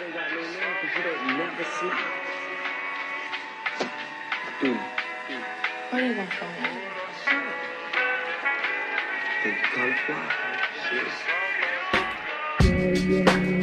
ain't got no name because you don't never sleep. Dude, What are you gonna phone me? think you call it fly? Shit. Yeah, yeah,